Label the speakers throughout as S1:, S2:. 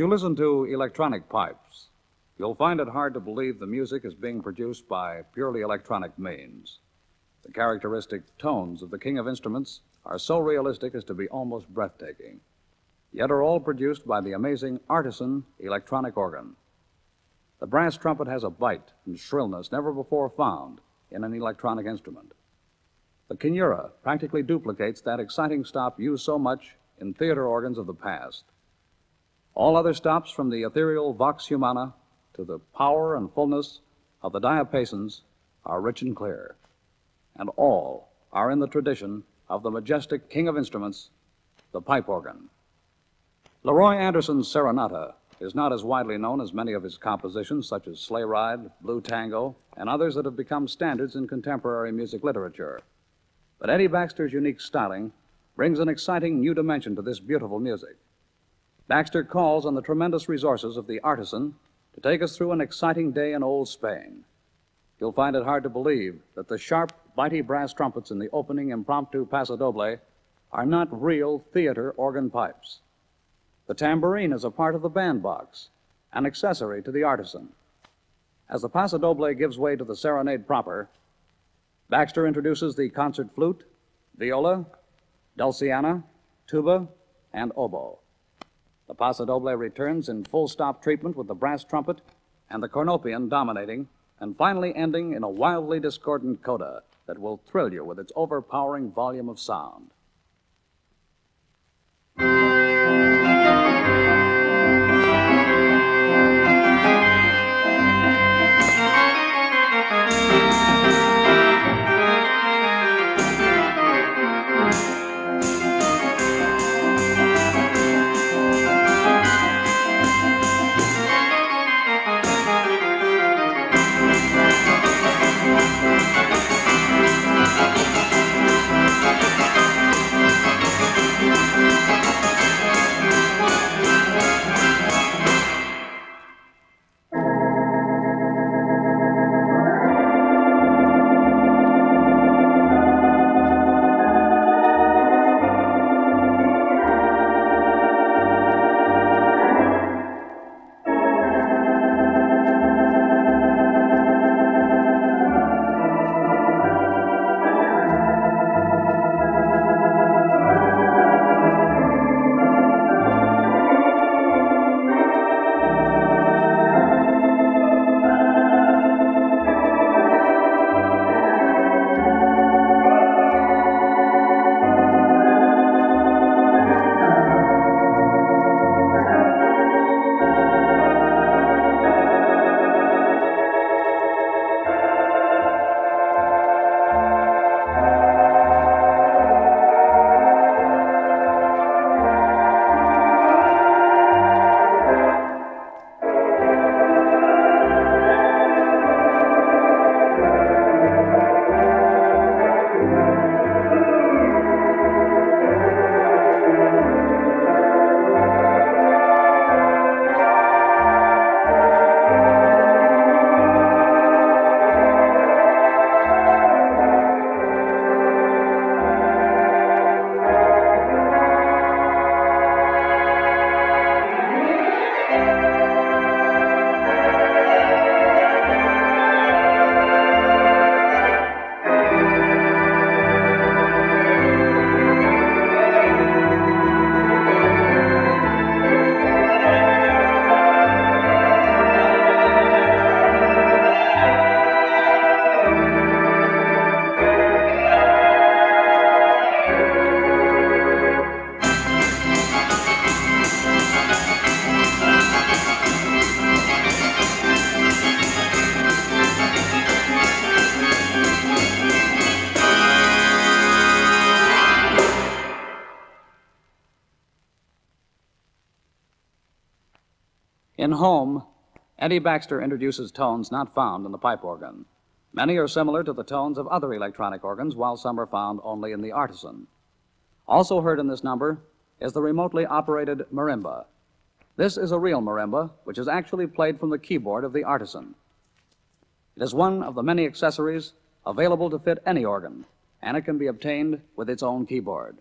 S1: you listen to electronic pipes, you'll find it hard to believe the music is being produced by purely electronic means. The characteristic tones of the king of instruments are so realistic as to be almost breathtaking, yet are all produced by the amazing artisan electronic organ. The brass trumpet has a bite and shrillness never before found in an electronic instrument. The Kinura practically duplicates that exciting stop used so much in theater organs of the past. All other stops from the ethereal vox humana to the power and fullness of the diapasons are rich and clear, and all are in the tradition of the majestic king of instruments, the pipe organ. Leroy Anderson's Serenata is not as widely known as many of his compositions, such as Sleigh Ride, Blue Tango, and others that have become standards in contemporary music literature. But Eddie Baxter's unique styling brings an exciting new dimension to this beautiful music. Baxter calls on the tremendous resources of the artisan to take us through an exciting day in old Spain. You'll find it hard to believe that the sharp, bitey brass trumpets in the opening impromptu paso doble are not real theater organ pipes. The tambourine is a part of the bandbox, an accessory to the artisan. As the paso doble gives way to the serenade proper, Baxter introduces the concert flute, viola, dulciana, tuba, and oboe. The paso doble returns in full stop treatment with the brass trumpet and the cornopean dominating, and finally ending in a wildly discordant coda that will thrill you with its overpowering volume of sound. Eddie Baxter introduces tones not found in the pipe organ. Many are similar to the tones of other electronic organs, while some are found only in the artisan. Also heard in this number is the remotely operated marimba. This is a real marimba, which is actually played from the keyboard of the artisan. It is one of the many accessories available to fit any organ, and it can be obtained with its own keyboard.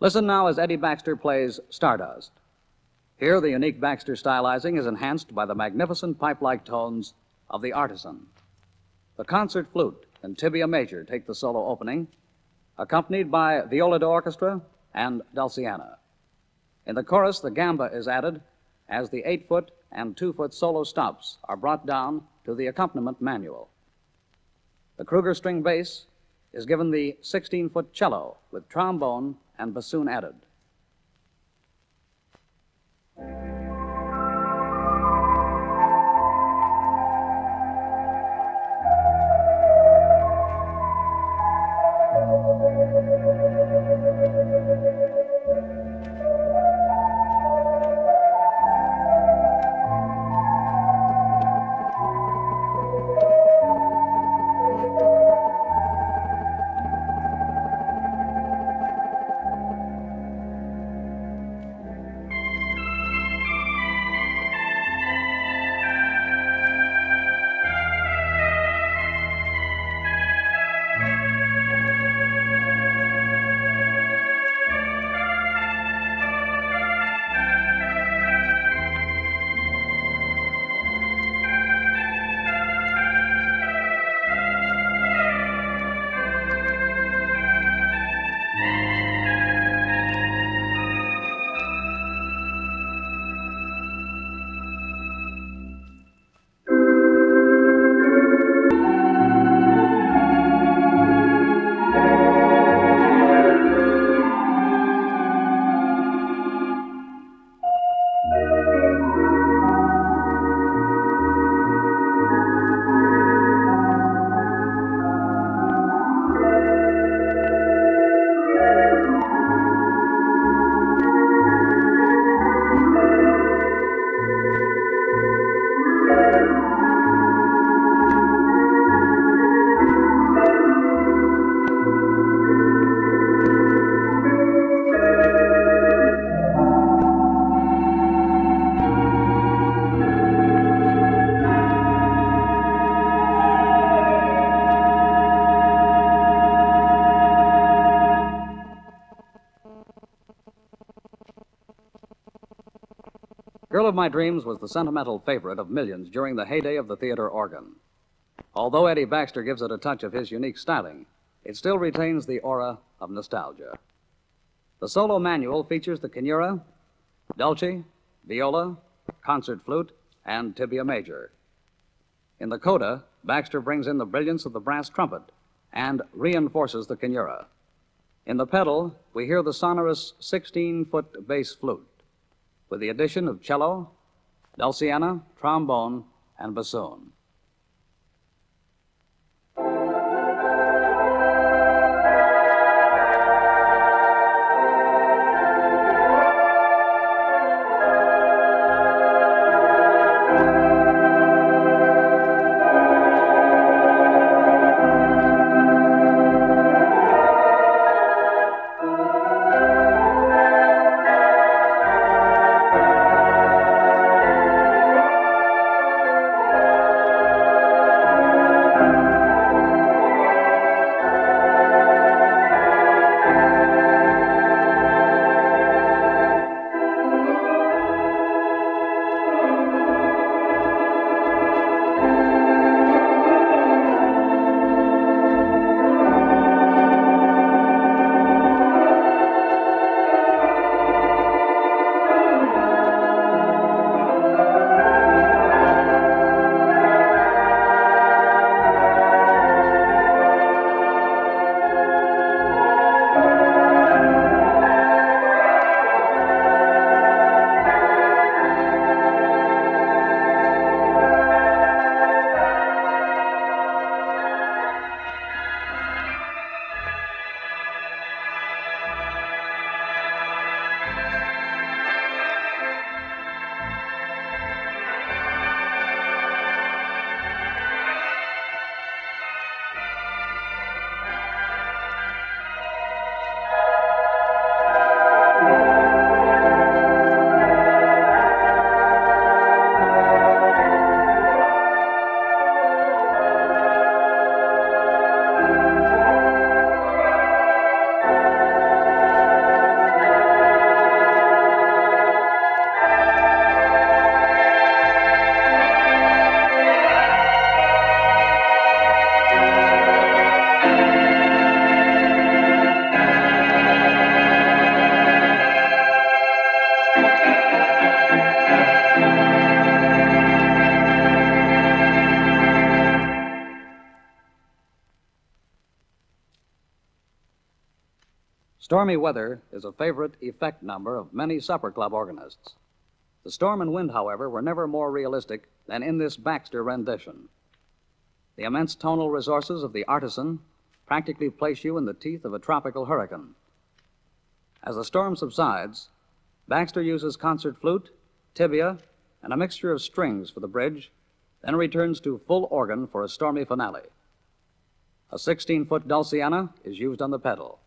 S1: Listen now as Eddie Baxter plays Stardust. Here, the unique Baxter stylizing is enhanced by the magnificent pipe like tones of the artisan. The concert flute and tibia major take the solo opening, accompanied by viola d'orchestra and dulciana. In the chorus, the gamba is added as the eight foot and two foot solo stops are brought down to the accompaniment manual. The Kruger string bass is given the 16 foot cello with trombone and bassoon added. My Dreams was the sentimental favorite of millions during the heyday of the theater organ. Although Eddie Baxter gives it a touch of his unique styling, it still retains the aura of nostalgia. The solo manual features the Kinura, Dulce, viola, concert flute, and tibia major. In the coda, Baxter brings in the brilliance of the brass trumpet and reinforces the Kinura. In the pedal, we hear the sonorous 16 foot bass flute with the addition of cello, dulciana, trombone, and bassoon. Stormy Weather is a favorite effect number of many supper club organists. The storm and wind, however, were never more realistic than in this Baxter rendition. The immense tonal resources of the artisan practically place you in the teeth of a tropical hurricane. As the storm subsides, Baxter uses concert flute, tibia, and a mixture of strings for the bridge, then returns to full organ for a stormy finale. A 16 foot Dulciana is used on the pedal.